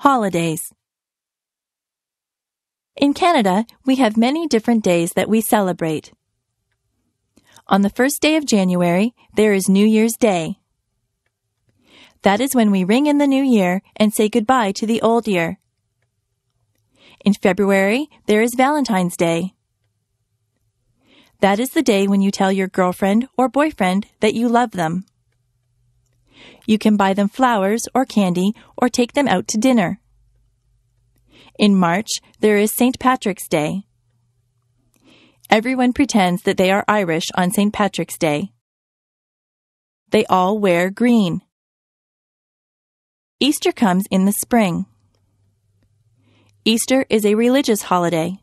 Holidays. In Canada, we have many different days that we celebrate. On the first day of January, there is New Year's Day. That is when we ring in the new year and say goodbye to the old year. In February, there is Valentine's Day. That is the day when you tell your girlfriend or boyfriend that you love them. You can buy them flowers or candy or take them out to dinner. In March, there is St. Patrick's Day. Everyone pretends that they are Irish on St. Patrick's Day. They all wear green. Easter comes in the spring. Easter is a religious holiday.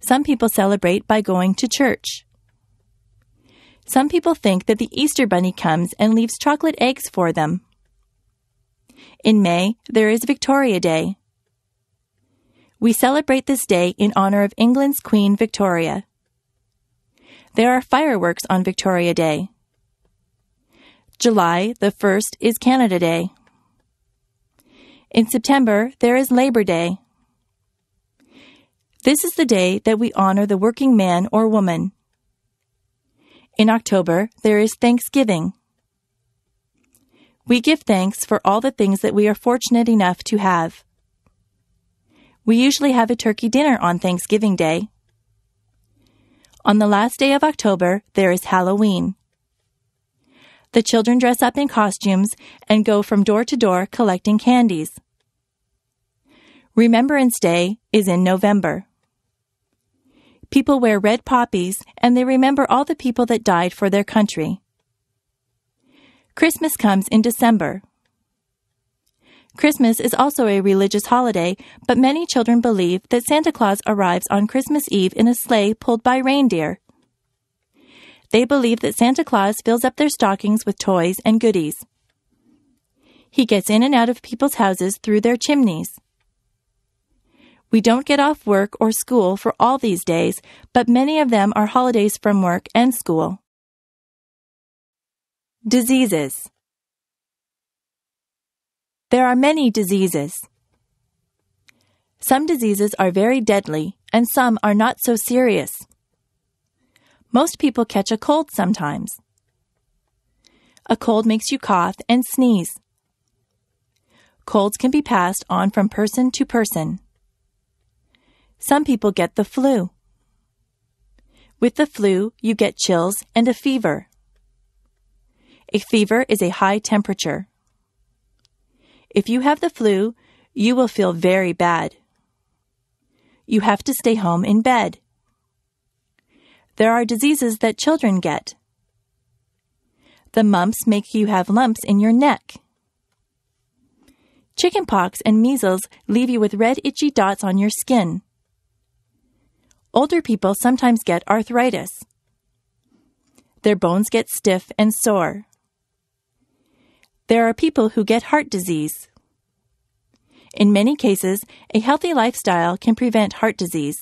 Some people celebrate by going to church. Some people think that the Easter Bunny comes and leaves chocolate eggs for them. In May, there is Victoria Day. We celebrate this day in honor of England's Queen Victoria. There are fireworks on Victoria Day. July, the 1st, is Canada Day. In September, there is Labor Day. This is the day that we honor the working man or woman. In October, there is Thanksgiving. We give thanks for all the things that we are fortunate enough to have. We usually have a turkey dinner on Thanksgiving Day. On the last day of October, there is Halloween. The children dress up in costumes and go from door to door collecting candies. Remembrance Day is in November. People wear red poppies and they remember all the people that died for their country. Christmas comes in December. Christmas is also a religious holiday, but many children believe that Santa Claus arrives on Christmas Eve in a sleigh pulled by reindeer. They believe that Santa Claus fills up their stockings with toys and goodies. He gets in and out of people's houses through their chimneys. We don't get off work or school for all these days, but many of them are holidays from work and school. Diseases There are many diseases. Some diseases are very deadly and some are not so serious. Most people catch a cold sometimes. A cold makes you cough and sneeze. Colds can be passed on from person to person. Some people get the flu. With the flu, you get chills and a fever. A fever is a high temperature. If you have the flu, you will feel very bad. You have to stay home in bed. There are diseases that children get. The mumps make you have lumps in your neck. Chickenpox and measles leave you with red itchy dots on your skin. Older people sometimes get arthritis. Their bones get stiff and sore. There are people who get heart disease. In many cases, a healthy lifestyle can prevent heart disease.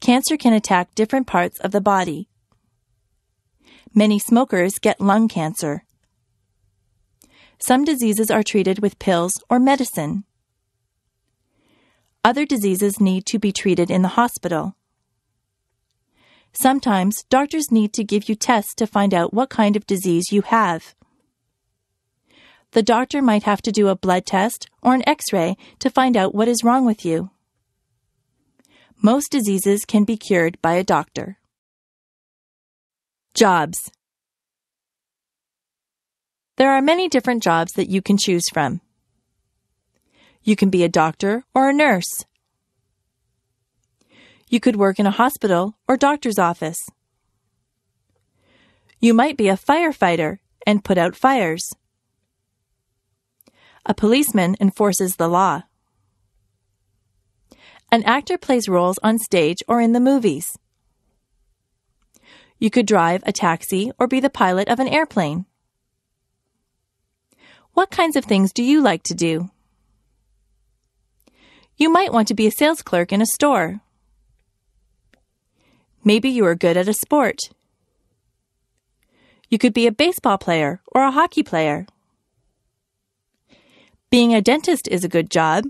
Cancer can attack different parts of the body. Many smokers get lung cancer. Some diseases are treated with pills or medicine. Other diseases need to be treated in the hospital. Sometimes doctors need to give you tests to find out what kind of disease you have. The doctor might have to do a blood test or an x ray to find out what is wrong with you. Most diseases can be cured by a doctor. Jobs There are many different jobs that you can choose from. You can be a doctor or a nurse. You could work in a hospital or doctor's office. You might be a firefighter and put out fires. A policeman enforces the law. An actor plays roles on stage or in the movies. You could drive a taxi or be the pilot of an airplane. What kinds of things do you like to do? You might want to be a sales clerk in a store. Maybe you are good at a sport. You could be a baseball player or a hockey player. Being a dentist is a good job.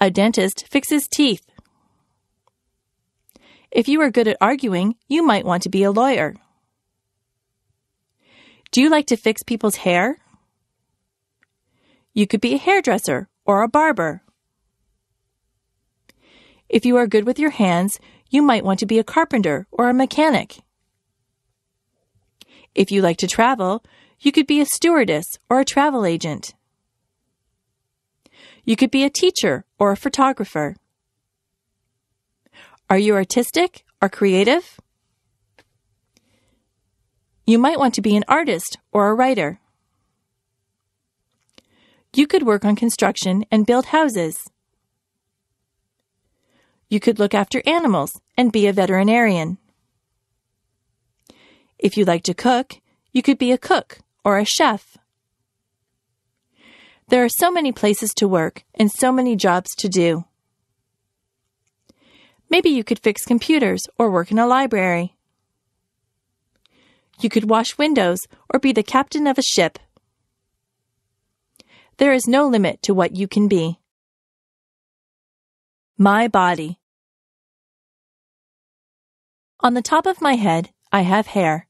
A dentist fixes teeth. If you are good at arguing, you might want to be a lawyer. Do you like to fix people's hair? You could be a hairdresser or a barber. If you are good with your hands, you might want to be a carpenter or a mechanic. If you like to travel, you could be a stewardess or a travel agent. You could be a teacher or a photographer. Are you artistic or creative? You might want to be an artist or a writer. You could work on construction and build houses. You could look after animals and be a veterinarian. If you like to cook, you could be a cook or a chef. There are so many places to work and so many jobs to do. Maybe you could fix computers or work in a library. You could wash windows or be the captain of a ship. There is no limit to what you can be. My body. On the top of my head, I have hair.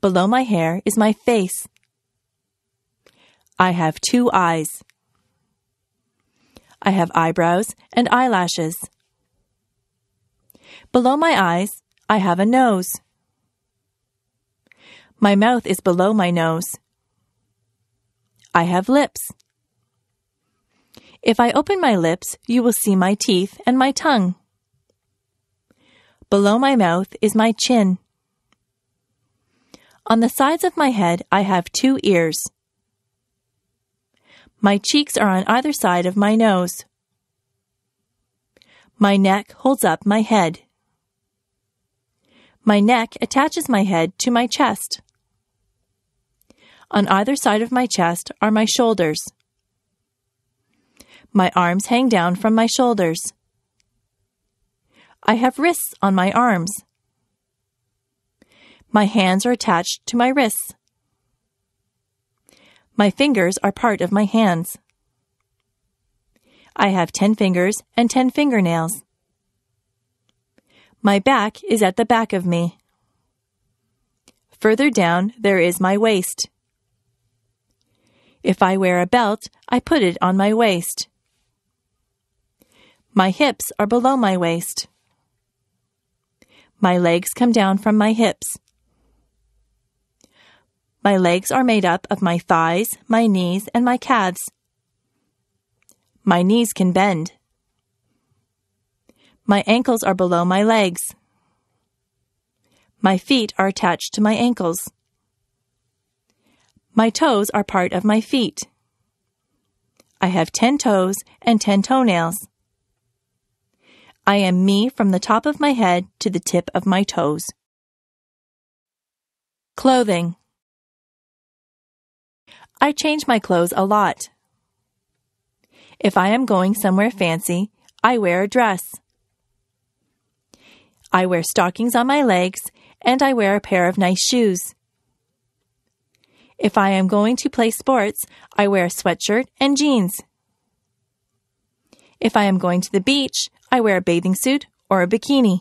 Below my hair is my face. I have two eyes. I have eyebrows and eyelashes. Below my eyes, I have a nose. My mouth is below my nose. I have lips. If I open my lips, you will see my teeth and my tongue. Below my mouth is my chin. On the sides of my head, I have two ears. My cheeks are on either side of my nose. My neck holds up my head. My neck attaches my head to my chest. On either side of my chest are my shoulders. My arms hang down from my shoulders. I have wrists on my arms. My hands are attached to my wrists. My fingers are part of my hands. I have 10 fingers and 10 fingernails. My back is at the back of me. Further down, there is my waist. If I wear a belt, I put it on my waist. My hips are below my waist. My legs come down from my hips. My legs are made up of my thighs, my knees, and my calves. My knees can bend. My ankles are below my legs. My feet are attached to my ankles. My toes are part of my feet. I have 10 toes and 10 toenails. I am me from the top of my head to the tip of my toes. Clothing. I change my clothes a lot. If I am going somewhere fancy, I wear a dress. I wear stockings on my legs and I wear a pair of nice shoes. If I am going to play sports, I wear a sweatshirt and jeans. If I am going to the beach, I wear a bathing suit or a bikini.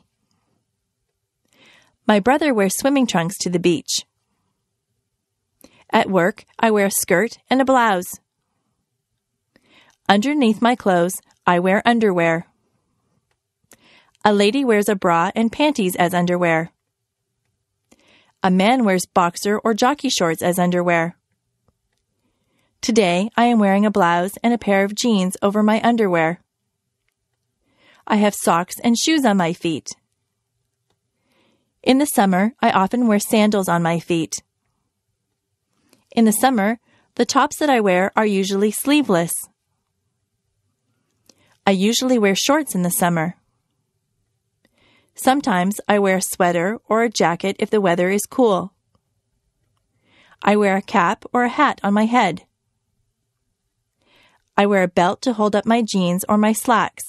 My brother wears swimming trunks to the beach. At work, I wear a skirt and a blouse. Underneath my clothes, I wear underwear. A lady wears a bra and panties as underwear. A man wears boxer or jockey shorts as underwear. Today, I am wearing a blouse and a pair of jeans over my underwear. I have socks and shoes on my feet. In the summer, I often wear sandals on my feet. In the summer, the tops that I wear are usually sleeveless. I usually wear shorts in the summer. Sometimes I wear a sweater or a jacket if the weather is cool. I wear a cap or a hat on my head. I wear a belt to hold up my jeans or my slacks.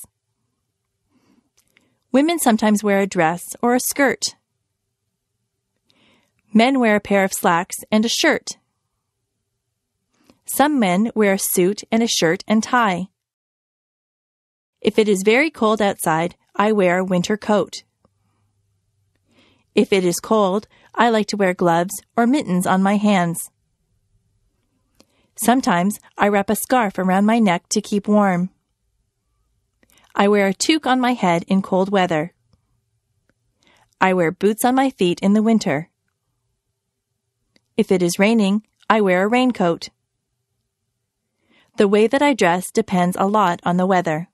Women sometimes wear a dress or a skirt. Men wear a pair of slacks and a shirt. Some men wear a suit and a shirt and tie. If it is very cold outside, I wear a winter coat. If it is cold, I like to wear gloves or mittens on my hands. Sometimes I wrap a scarf around my neck to keep warm. I wear a toque on my head in cold weather. I wear boots on my feet in the winter. If it is raining, I wear a raincoat. The way that I dress depends a lot on the weather.